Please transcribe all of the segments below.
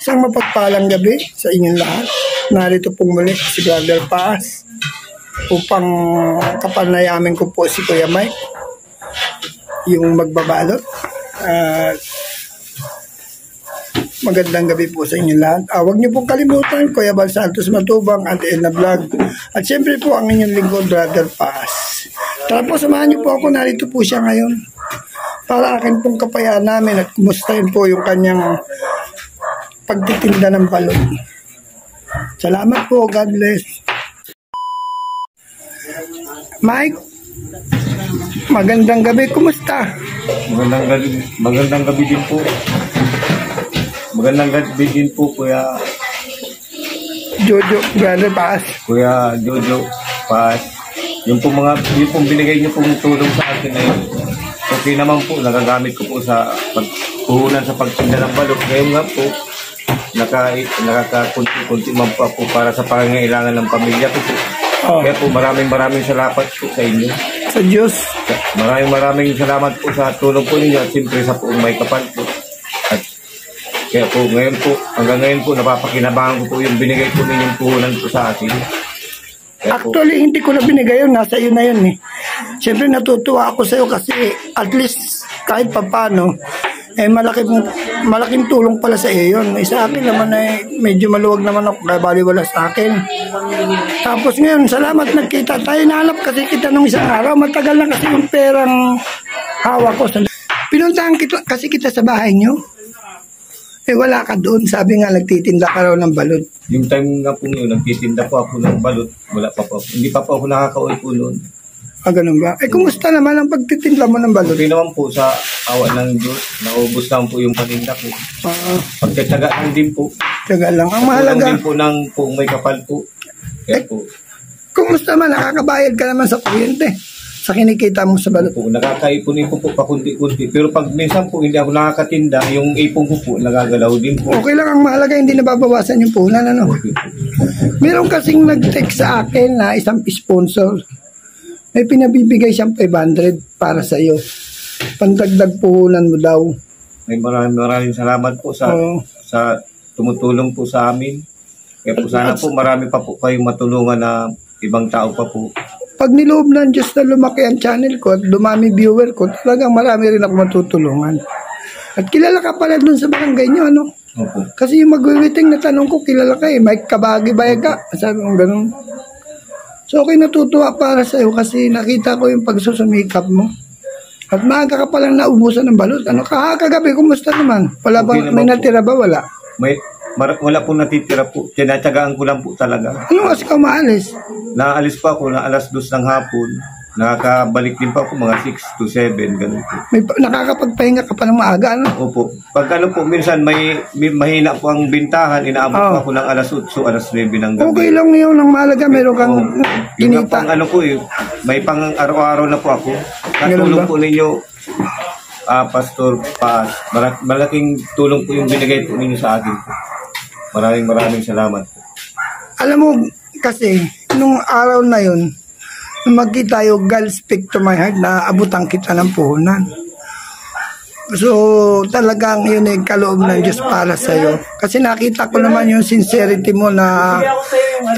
Isang mapagpalang gabi sa inyong lahat. Narito pong muli si Brother Paas upang kapanayamin ko po si Kuya Mike yung magbabalot. At magandang gabi po sa inyong lahat. Ah, huwag niyo pong kalimutan, Kuya Bal Santos Matubang at Edna Vlog. At siyempre po ang inyong lingkod, Brother Paas. Tara po, samahan niyo po ako. Narito po siya ngayon para akin pong kapayaan namin at kumustahin po yung kanyang pagtitinda ng balon. Salamat po. God bless. Mike, magandang gabi. Kumusta? Magandang gabi, magandang gabi din po. Magandang gabi din po, Kuya, Jojo, Brother Paas. Kuya Jojo Paz. Yung po mga, yung pong binigay niyo pong tulong sa akin na yun. Okay naman po, nagagamit ko po sa pagpuhunan sa pagtinda ng balot. Ngayon nga po, naka, nakakakunti-kunti man po ako para sa pangangailangan ng pamilya ko po. Oh, Kaya po maraming maraming salamat po sa inyo. sa Diyos. Maraming maraming salamat po sa tulong po ninyo at siyempre sa poong may kapal po. At kaya po ngayon po, hanggang ngayon po napapakinabangan ko po yung binigay po ninyong puhunan po sa akin. Kaya po, Actually, hindi ko na binigay yun. Nasa iyo na yun eh. Siyempre, natutuwa ako sa iyo kasi at least kahit papano, eh malaki, malaking tulong pala sa iyo yun. Eh, sa akin naman eh, medyo maluwag naman ako kaya baliwala sa akin. Tapos ngayon, salamat nagkita tayo. Nahanap kasi kita nung isang araw. Matagal na kasi yung perang hawak ko. Pinuntahan kita, kasi kita sa bahay nyo. Eh wala ka doon. Sabi nga, nagtitinda ka raw ng balot. yung time nga po yun, nagtitinda po ako ng balot. Wala pa po. Hindi pa po ako nakakauwi po noon. Ah, ganun ba? Eh, kumusta naman ang pagtitinda mo ng balot? Okay naman po sa awa ng Diyos. Naubos lang po yung paninda ko. Ah, Pagkatsaga lang din po. taga lang. Ang Kulang mahalaga, din po ng poong may kapal po. Kaya po, kumusta man, nakakabayad ka naman sa kuryente sa kinikita mo sa balot. po, nakakaipon-ipon po pakunti-kunti. Pero pag minsan po hindi ako nakakatinda, yung ipon ko po nagagalaw din po. Okay lang ang mahalaga, hindi nababawasan yung puhunan, ano? Meron kasing nag-text sa akin na isang sponsor. May pinabibigay siyang 500 para sa iyo. Pandagdag puhunan mo daw. May maraming maraming salamat po sa Oo. sa tumutulong po sa amin. Kaya po sana po marami pa po kayong matulungan na ibang tao pa po. Pag niloob ng Diyos na lumaki ang channel ko at dumami viewer ko, talagang marami rin ako matutulungan. At kilala ka pala dun sa barangay nyo, ano? Opo. Kasi yung magwiwiting na tanong ko, kilala ka eh, Mike Kabagi Bayag ka. Sabi ko ganun. So okay natutuwa para sa iyo kasi nakita ko yung pagsusumikap mo. At maaga ka palang naubusan ng balot. Ano ka kagabi, kumusta naman? Wala ba, Okay may po. natira ba? Wala. May mar- wala pong natitira po. Tinatsagaan ko lang po talaga. Ano kasi ka maalis? Naalis pa ako na alas dos ng hapon. Nakakabalik din pa ako mga 6 to 7, ganun po. May, pa- nakakapagpahinga ka pa ng maaga, ano? Opo. Pag ano po, minsan may, may mahina po ang bintahan, inaabot Oh. po ako ng alas 8, alas 9 ng gabi. Okay lang yun ang mahalaga, meron kang Oo. Yun pang kinita. ano po eh, may pang araw-araw na po ako. Ganun Katulong ba? po ninyo, ah Pastor Paz. Malak- malaking tulong po yung binigay po ninyo sa akin. Maraming maraming salamat po. Alam mo, kasi, nung araw na yun, magkita tayo, God speak to my heart na abutan kita ng puhunan. So, talagang yun ay kaloob ng Diyos para sa iyo. Kasi nakita ko naman yung sincerity mo na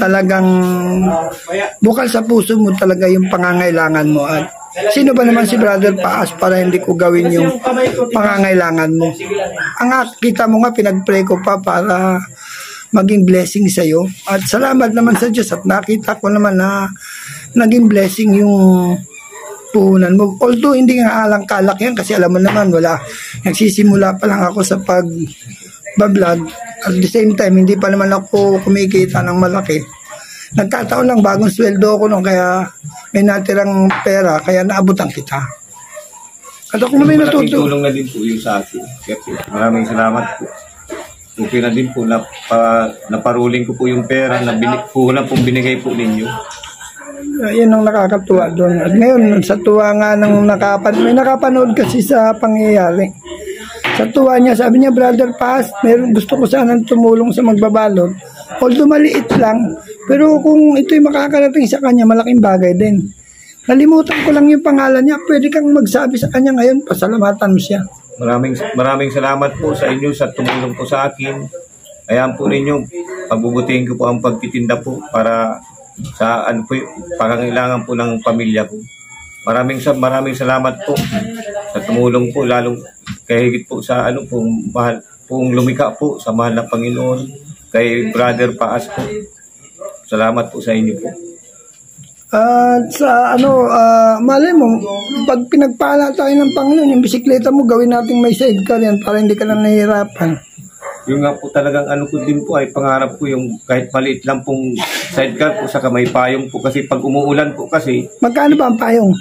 talagang bukal sa puso mo talaga yung pangangailangan mo. At sino ba naman si Brother Paas para hindi ko gawin yung pangangailangan mo? Ang kita mo nga, pinag-pray ko pa para maging blessing sa iyo. At salamat naman sa Diyos at nakita ko naman na naging blessing yung puhunan mo. Although hindi nga alang kalak yan kasi alam mo naman wala. Nagsisimula pa lang ako sa pag bablog. At the same time, hindi pa naman ako kumikita ng malaki. Nagkataon lang bagong sweldo ko nung kaya may natirang pera kaya naabutan kita. At ako may Malaking natuto. tulong na din po yung sa akin. Maraming salamat po. Okay na din po na pa, naparuling ko po yung pera na binig, puhunan pong binigay po ninyo. Yan ang nakakatuwa doon. At ngayon, sa tuwa nga ng nakapan, may nakapanood kasi sa pangyayari. Sa tuwa niya, sabi niya, Brother Paz, meron, gusto ko sanang tumulong sa magbabalot. Although maliit lang, pero kung ito'y makakarating sa kanya, malaking bagay din. Nalimutan ko lang yung pangalan niya. Pwede kang magsabi sa kanya ngayon, pasalamatan mo siya. Maraming maraming salamat po sa inyo sa tumulong po sa akin. Ayan po ninyo, pagbubutihin ko po ang pagtitinda po para sa ano po, pangangailangan po ng pamilya ko. Maraming sa maraming salamat po sa tumulong po lalong kahigit po sa ano po mahal pong lumika po sa mahal na Panginoon kay Brother Paas po. Salamat po sa inyo po. At sa ano, ah, malay mo, pag pinagpala tayo ng Panginoon, yung bisikleta mo, gawin nating may sidecar yan para hindi ka na nahihirapan. Yung nga po talagang ano ko din po ay pangarap ko yung kahit maliit lang pong sidecar po sa kamay payong po kasi pag umuulan po kasi Magkano ba ang payong?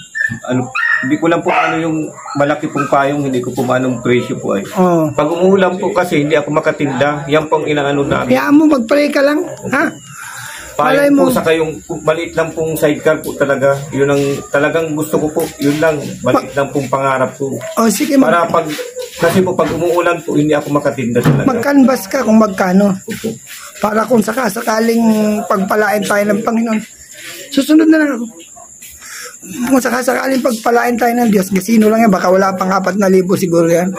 ano hindi ko lang po ano yung malaki pong payong hindi ko po manong presyo po ay. Oh. Pag umuulan po kasi hindi ako makatinda, yan pong inaano namin. Hayaan mo, mag-pray ka lang. Ha? Malay mo. po sa kayong maliit lang pong sidecar po talaga. Yun ang talagang gusto ko po. Yun lang, maliit lang pong pangarap ko. O sige, mag- Para pag kasi po pag umuulan po hindi ako makatinda talaga. mag-canvas ka kung magkano. Opo. Para kung sakasakaling pagpalain tayo ng Panginoon. Susunod na lang ako. Kung sakasakaling pagpalain tayo ng Diyos, gasino lang yan, baka wala pang apat na libo siguro yan.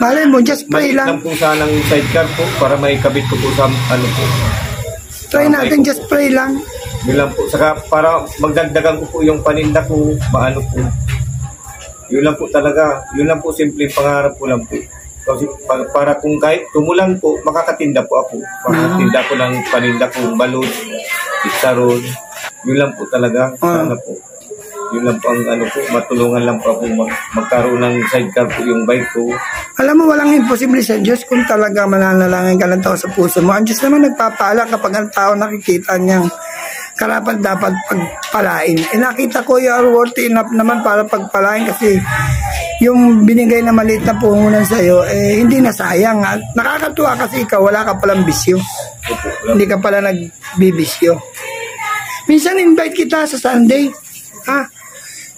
Malay mo, just pray Maliit lang lang. po sanang sidecar po para may kabit ko po sa ano po. Try natin, just pray lang. Yun lang po. Saka para magdagdagan ko po yung paninda ko, maano po. Yun lang po talaga. Yun lang po, simple pangarap ko lang po. Kasi para, para kung kahit tumulan po, makakatinda po ako. Makakatinda ko ng paninda ko, balot, pizzaron. Yun lang po talaga. Sana po. Yun lang po ang ano po, matulungan lang po ako mag, magkaroon ng sidecar po yung bike ko. Alam mo, walang imposible sa Diyos kung talaga mananalangin ka ng tao sa puso mo. Ang Diyos naman nagpapala kapag ang tao nakikita niyang karapat dapat pagpalain. Eh nakita ko you are worthy enough naman para pagpalain kasi yung binigay na maliit na puhunan sa iyo, eh, hindi na sayang. At nakakatuwa kasi ikaw, wala ka palang bisyo. Hindi ka pala nagbibisyo. Minsan invite kita sa Sunday. Ha?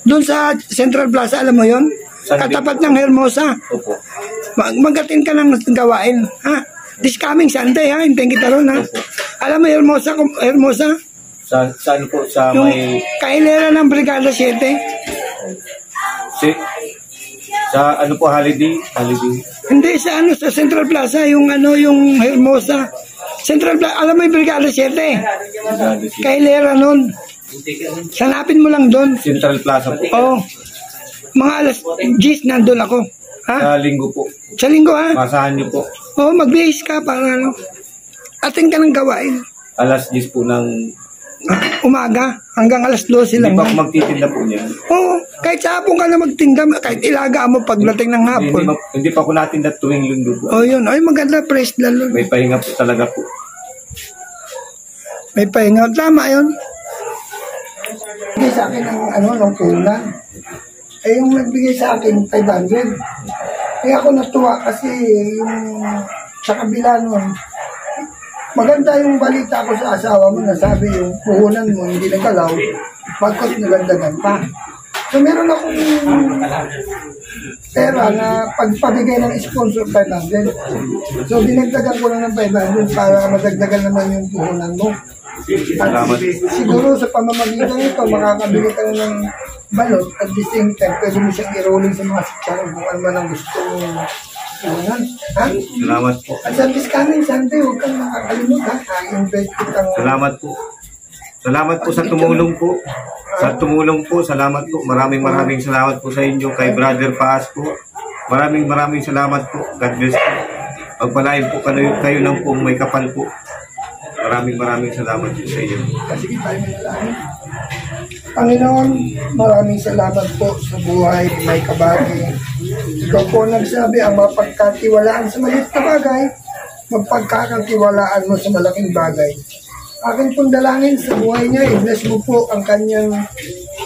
Doon sa Central Plaza, alam mo yon? Katapat ng Hermosa. Opo. Mag magatin ka ng gawain, ha? This coming Sunday, ha? Hintayin kita ron, ha? Alam mo, Hermosa, Hermosa? Sa, saan po? Sa Yung may... kailera ng Brigada 7. Si, sa ano po, holiday? Holiday. Hindi, sa ano, sa Central Plaza, yung ano, yung Hermosa. Central Plaza, alam mo yung Brigada 7? Brigada City. Kailera nun. Sanapin mo lang doon. Central Plaza po. Oo. Mga alas 10 nandun ako. Ha? Sa linggo po. Sa linggo, ha? Masahan niyo po. Oo, magbihis ka para ano. Atin ka ng gawain. Alas 10 po ng... Ah, Umaga, hanggang alas 12 Hindi lang. pa ako magtitinda po niyan. Oo, kahit sa hapon ka na magtinda, kahit ilaga mo pagdating ng Hindi, hapon. hindi, ma- hindi pa ako natinda tuwing linggo po. Oh, yun. Ay, maganda, the Lord. May pahinga po talaga po. May pahinga. Tama yun. Bigay sa akin ng ano, ng kulang. Eh, yung nagbigay sa akin, 500. Kaya ako natuwa kasi yung sa kabila nun, maganda yung balita ko sa asawa mo na sabi yung puhunan mo hindi nagalaw, pagkot nagagdagan pa. So meron akong pera na pagpabigay ng sponsor 500. So dinagdagan ko lang ng 500 para madagdagan naman yung puhunan mo. Salamat. Siguro sa pamamagitan nito, makakabili ka na ng balot at the same time, pwede mo siyang i-rolling sa mga sitsaron kung ano man ang gusto mong puhunan. Ha? Salamat po. At sa coming Sunday, huwag kang makakalimutan. I-invite kitang Salamat po. Salamat po sa tumulong po. Sa tumulong po, salamat po. Maraming maraming salamat po sa inyo kay Brother Paas po. Maraming maraming salamat po. God bless po. Pagpalain po kayo, kayo ng po may kapal po. Maraming maraming salamat po sa inyo. Sige tayo manalangin. Panginoon, maraming salamat po sa buhay ng may kabagi. Ikaw po nagsabi ang mapagkatiwalaan sa maliit na bagay, magpagkakatiwalaan mo sa malaking bagay. Akin pong dalangin sa buhay niya, i-bless mo po ang kanyang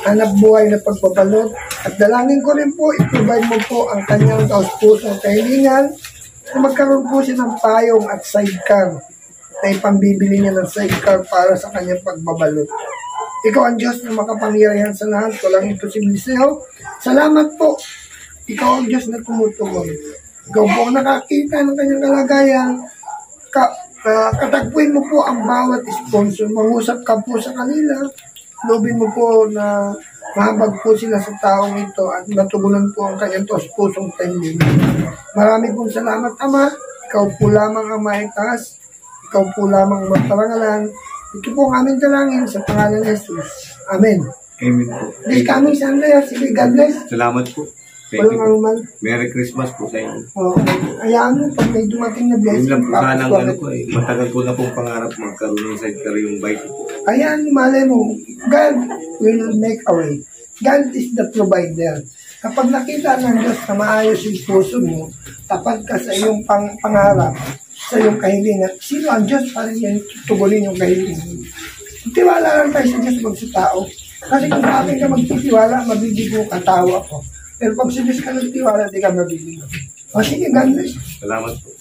hanap buhay na pagbabalot. At dalangin ko rin po, i-provide mo po ang kanyang taus-pusong kahilingan na magkaroon po siya ng payong at sidecar na ipambibili niya ng sidecar para sa kanyang pagbabalot. Ikaw ang Diyos na makapangyarihan sa lahat. Walang imposible sa iyo. Salamat po. Ikaw ang Diyos na tumutugon. Ikaw po ang nakakita ng kanyang kalagayan. Ka, uh, katagpuin mo po ang bawat sponsor. Mangusap ka po sa kanila. Lobin mo po na mahabag po sila sa taong ito at natugunan po ang kanyang tos pusong tendin. Marami pong salamat, Ama. Ikaw po lamang ang maitaas. Ikaw po lamang magparangalan. Ito po ang aming dalangin sa pangalan ni Jesus. Amen. Amen po. This coming Sunday, sige, God bless. Salamat po. Thank you Walang anuman. Merry Christmas po sa inyo. Oh, hayaan mo, pag may dumating na Yun blessing, lang po sana ang ano ko eh. Matagal ko na pong pangarap magkaroon ng sidecar yung bike. Ayan, malay mo, God will make a way. God is the provider. Kapag nakita ng Diyos na maayos yung puso mo, tapat ka sa iyong pang pangarap, sa iyong kahilingan, sino ang Diyos para yan tutugunin yung kahilingan? Tiwala lang tayo sa Diyos wag sa tao. Kasi kung sa akin ka magtitiwala, mabibigo ka, tao ako. Pero pag sa Diyos ka nagtiwala, di ka mabibigo. O sige, God bless. Salamat po.